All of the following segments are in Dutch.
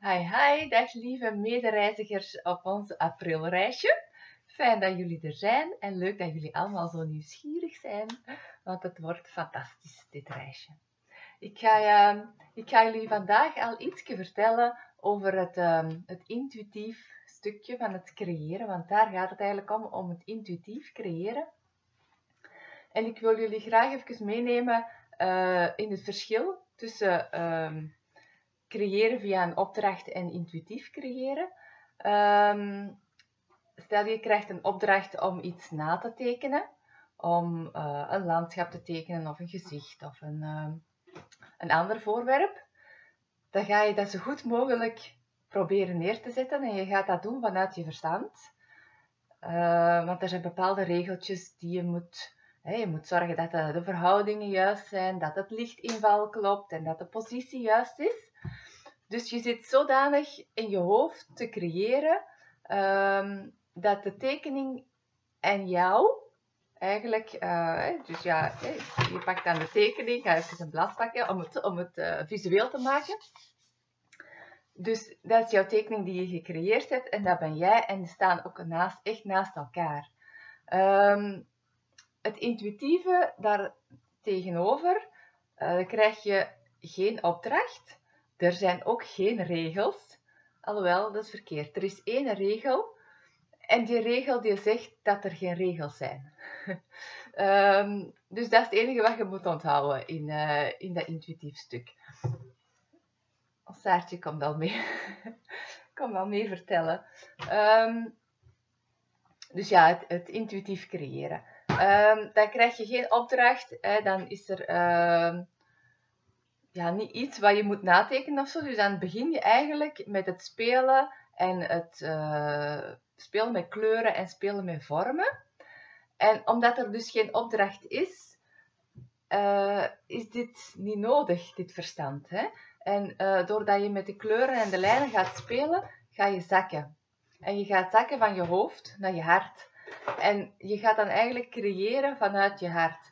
Hi, hi, dag lieve medereizigers op ons aprilreisje. Fijn dat jullie er zijn en leuk dat jullie allemaal zo nieuwsgierig zijn, want het wordt fantastisch, dit reisje. Ik ga, uh, ik ga jullie vandaag al iets vertellen over het, uh, het intuïtief stukje van het creëren, want daar gaat het eigenlijk om, om het intuïtief creëren. En ik wil jullie graag even meenemen uh, in het verschil tussen ehm, creëren via een opdracht en intuïtief creëren. Um, stel je krijgt een opdracht om iets na te tekenen, om uh, een landschap te tekenen of een gezicht of een, uh, een ander voorwerp. Dan ga je dat zo goed mogelijk proberen neer te zetten en je gaat dat doen vanuit je verstand. Uh, want er zijn bepaalde regeltjes die je moet je moet zorgen dat de, verhoudingen juist zijn, dat het lichtinval klopt en dat de positie juist is. Dus je zit zodanig in je hoofd te creëren um, dat de tekening en jou eigenlijk, uh, dus ja, je pakt dan de tekening, ga even een blad pakken om het, om het uh, visueel te maken. Dus dat is jouw tekening die je gecreëerd hebt en dat ben jij en die staan ook naast, echt naast elkaar. Um, het intuïtieve daar tegenover uh, krijg je geen opdracht. Er zijn ook geen regels. Alhoewel, dat is verkeerd. Er is één regel. En die regel die zegt dat er geen regels zijn. um, dus dat is het enige wat je moet onthouden in, uh, in dat intuïtief stuk. Saartje komt al mee. kom al mee vertellen. Um, dus ja, het, het intuïtief creëren. Um, dan krijg je geen opdracht. Dan is er ja, niet iets wat je moet natekenen of zo. Dus dan begin je eigenlijk met het spelen en het uh, spelen met kleuren en spelen met vormen. En omdat er dus geen opdracht is, uh, is dit niet nodig, dit verstand. Hè? En uh, doordat je met de kleuren en de lijnen gaat spelen, ga je zakken. En je gaat zakken van je hoofd naar je hart. En je gaat dan eigenlijk creëren vanuit je hart.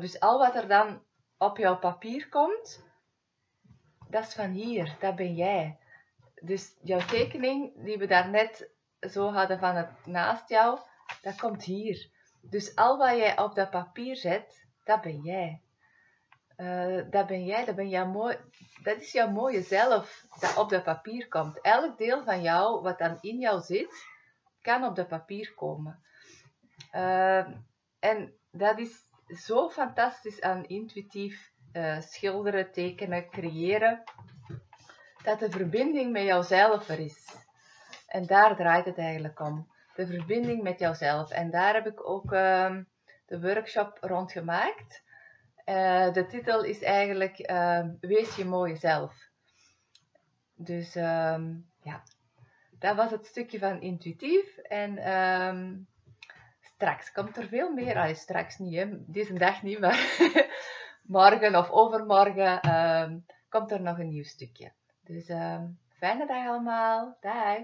Dus al wat er dan op jouw papier komt, dat is van hier, dat ben jij. Dus jouw tekening die we daarnet zo hadden van het naast jou, dat komt hier. Dus al wat jij op dat papier zet, dat ben jij. Uh, dat ben jij, dat, ben jouw mooi, dat is jouw mooie zelf dat op dat papier komt. Elk deel van jou, wat dan in jou zit, kan op dat papier komen. Uh, en dat is zo fantastisch aan intuïtief uh, schilderen, tekenen, creëren, dat de verbinding met jouzelf er is. En daar draait het eigenlijk om. De verbinding met jouzelf. En daar heb ik ook uh, de workshop rond gemaakt. Uh, de titel is eigenlijk ehm, Wees je mooie zelf. Dus ehm, ja, dat was het stukje van intuïtief. En ehm, straks komt er veel meer. Allee, straks niet, hè. deze dag niet, maar morgen of overmorgen um, komt er nog een nieuw stukje. Dus um, fijne dag allemaal. Dag.